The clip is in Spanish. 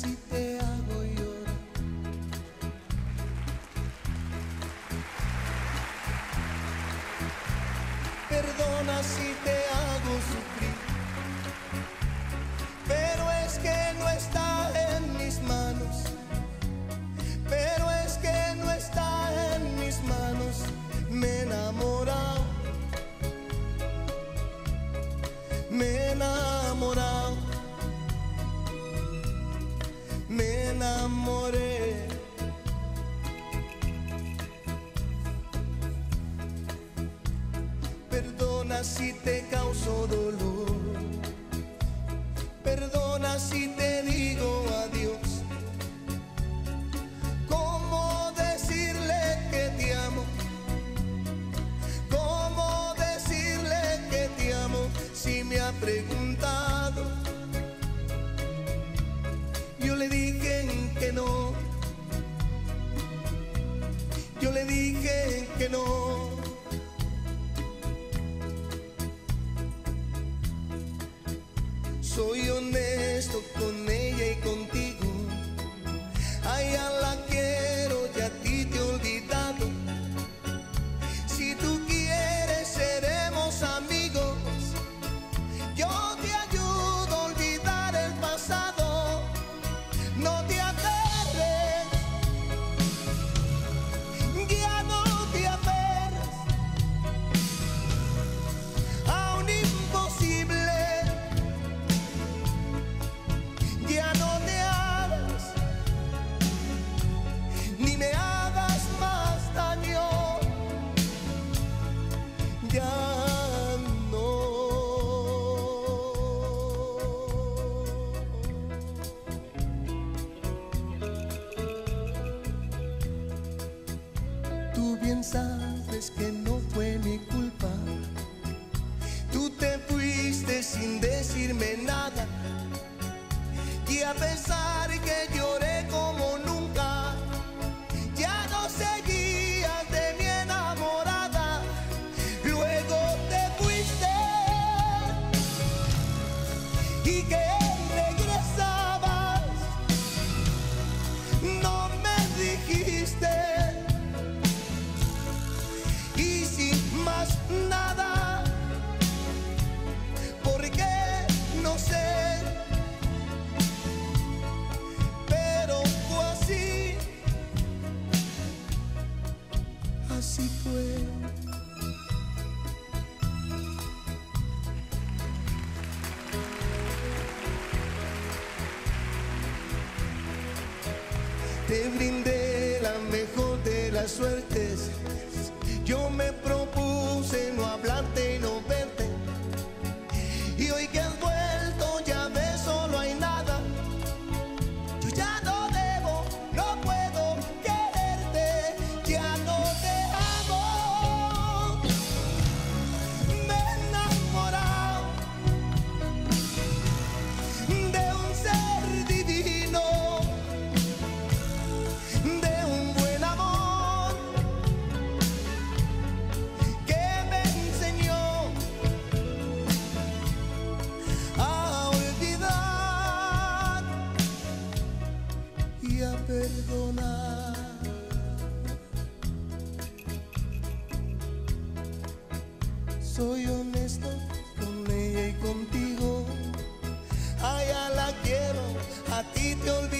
si te hago llorar. Perdona si te hago sufrir. Perdona si te causo dolor. Perdona si te digo adiós. ¿Cómo decirle que te amo? ¿Cómo decirle que te amo si me ha preguntado? Yo le dije que no. Yo le dije que no. pensaste que si puedo. Te brindé la mejor de las suertes. Yo me Soy honesto con ella y contigo. A la quiero, a ti te olvido.